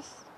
です。